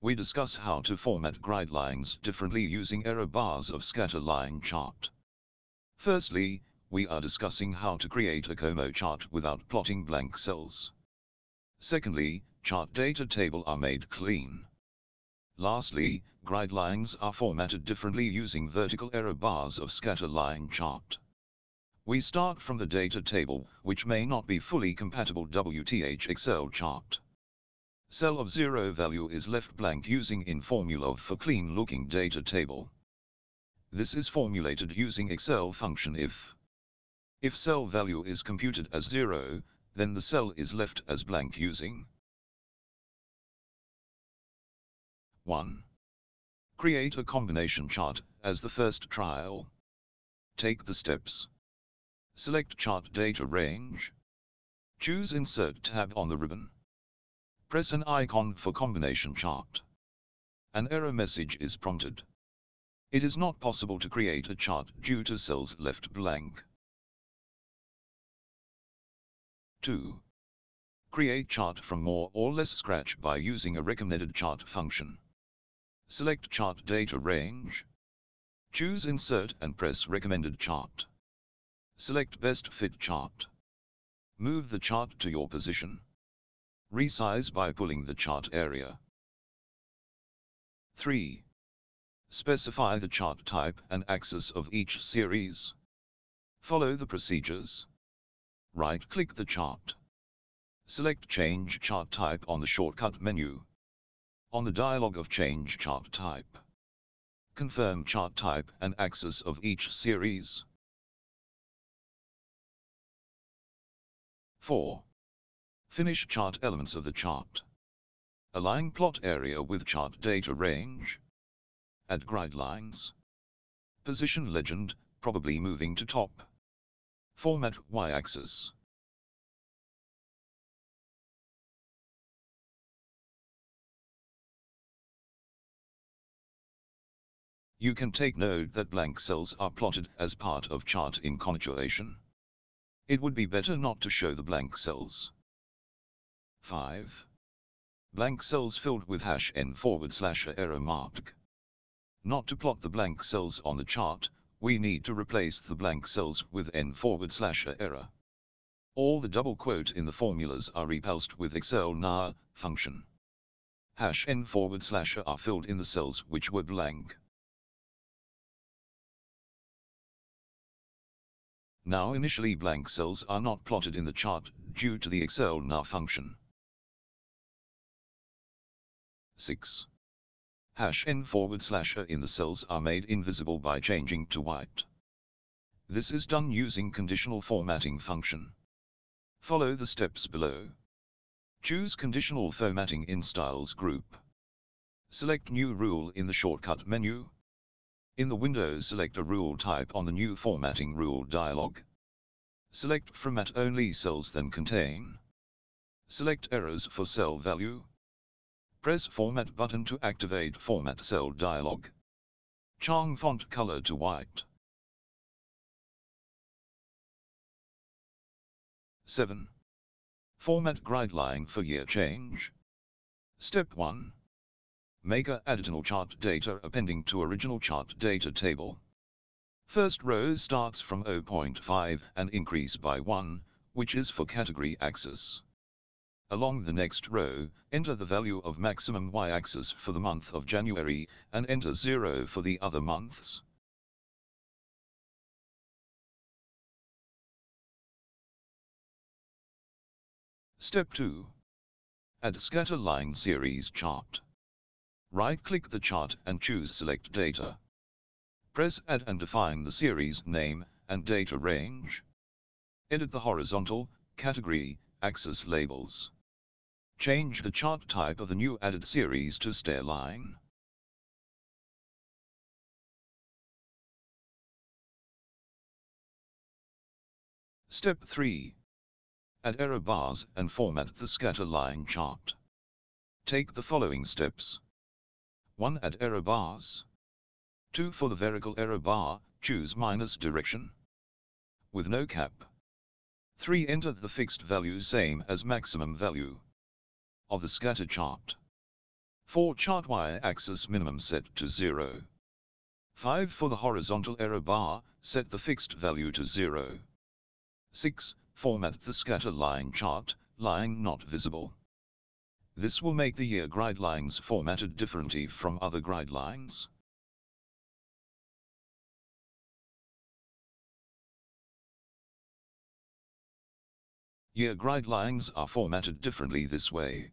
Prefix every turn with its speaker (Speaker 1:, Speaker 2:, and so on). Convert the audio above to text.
Speaker 1: we discuss how to format grid lines differently using error bars of scatter line chart. Firstly, we are discussing how to create a combo chart without plotting blank cells. Secondly, chart data table are made clean. Lastly, grid lines are formatted differently using vertical error bars of scatter line chart. We start from the data table, which may not be fully compatible WTH Excel chart. Cell of zero value is left blank using in formula for clean looking data table. This is formulated using Excel function if. If cell value is computed as zero, then the cell is left as blank using 1. Create a combination chart as the first trial. Take the steps. Select Chart Data Range. Choose Insert tab on the ribbon. Press an icon for combination chart. An error message is prompted. It is not possible to create a chart due to cells left blank. 2. Create chart from more or less scratch by using a recommended chart function. Select Chart Data Range. Choose Insert and press Recommended Chart. Select Best Fit Chart. Move the chart to your position. Resize by pulling the chart area. 3. Specify the chart type and axis of each series. Follow the procedures. Right-click the chart. Select Change Chart Type on the shortcut menu. On the dialog of Change Chart Type. Confirm chart type and axis of each series. 4. Finish chart elements of the chart. Align plot area with chart data range. Add grid lines. Position legend, probably moving to top. Format y-axis. You can take note that blank cells are plotted as part of chart in incorporation. It would be better not to show the blank cells. 5. Blank cells filled with hash n forward slash error mark. Not to plot the blank cells on the chart, we need to replace the blank cells with n forward slash error. All the double quote in the formulas are repulsed with Excel nar function. Hash n forward slash are filled in the cells which were blank. Now initially blank cells are not plotted in the chart due to the Excel nar function. 6. Hash n forward slash in the cells are made invisible by changing to white. This is done using conditional formatting function. Follow the steps below. Choose conditional formatting in styles group. Select new rule in the shortcut menu. In the window select a rule type on the new formatting rule dialog. Select format only cells then contain. Select errors for cell value. Press format button to activate format cell dialog. Chang font color to white. 7. Format grid line for year change. Step 1. Make a additional chart data appending to original chart data table. First row starts from 0.5 and increase by 1, which is for category axis. Along the next row, enter the value of maximum y-axis for the month of January, and enter 0 for the other months. Step 2. Add scatter line series chart. Right-click the chart and choose Select Data. Press Add and define the series name and data range. Edit the horizontal, category, axis labels. Change the chart type of the new added series to stair line. Step 3. Add error bars and format the scatter line chart. Take the following steps. 1. Add error bars. 2. For the vertical error bar, choose minus direction. With no cap. 3. Enter the fixed value same as maximum value of the scatter chart. 4. Chart y-axis minimum set to 0. 5. For the horizontal error bar, set the fixed value to 0. 6. Format the scatter line chart, line not visible. This will make the year guidelines formatted differently from other guidelines. Year guidelines are formatted differently this way.